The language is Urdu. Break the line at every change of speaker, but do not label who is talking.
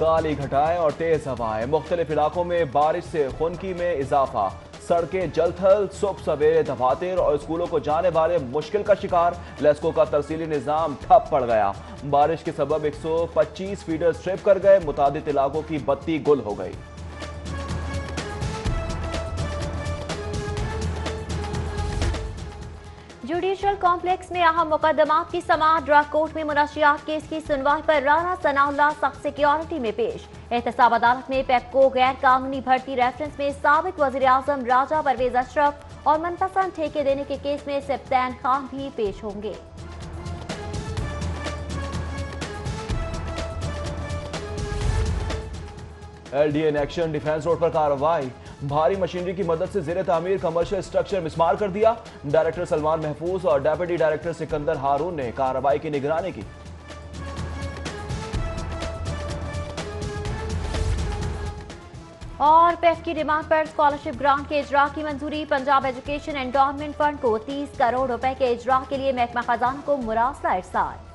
کالی گھٹائیں اور تیز ہوائیں۔ مختلف علاقوں میں بارش سے خنکی میں اضافہ۔ سڑکیں جل تھل، صبح سویرے دفاتر اور اسکولوں کو جانے والے مشکل کا شکار۔ لیسکو کا ترسیلی نظام ٹھپ پڑ گیا۔ بارش کے سبب ایک سو پچیس فیڈر سٹرپ کر گئے، متعدد علاقوں کی بتی گل ہو گئی۔
جوڈیشل کمپلیکس میں اہم مقدمات کی سماعت ڈرگ کورٹ میں منشیات کیس کی سنوائی پر رانا ثناء اللہ سخت سیکیورٹی میں پیش۔ احتساب عدالت میں پیپکو غیر قانونی بھرتی ریفرنس میں سابق وزیر اعظم راجہ پرویز اشرف اور منپسند ٹھیکے دینے کے کیس میں سپتین خان بھی پیش ہوں گے۔
L D N action defence road پر کارروائی۔ بھاری مشینری کی مدد سے زیر تعمیر کمرشل سٹرکچر مسمار کر دیا۔ ڈائریکٹر سلمان محفوظ اور ڈیپٹی ڈائریکٹر سکندر ہارون نے کارروائی کی نگرانی کی۔
اور پیف کی ڈیمانڈ پر اسکالرشپ گرانٹ کے اجرا کی منظوری۔ پنجاب ایجوکیشن انڈورمنٹ فنڈ کو تیس کروڑ روپے کے اجرا کے لیے محکمہ خزانہ کو مراسلہ ارسال۔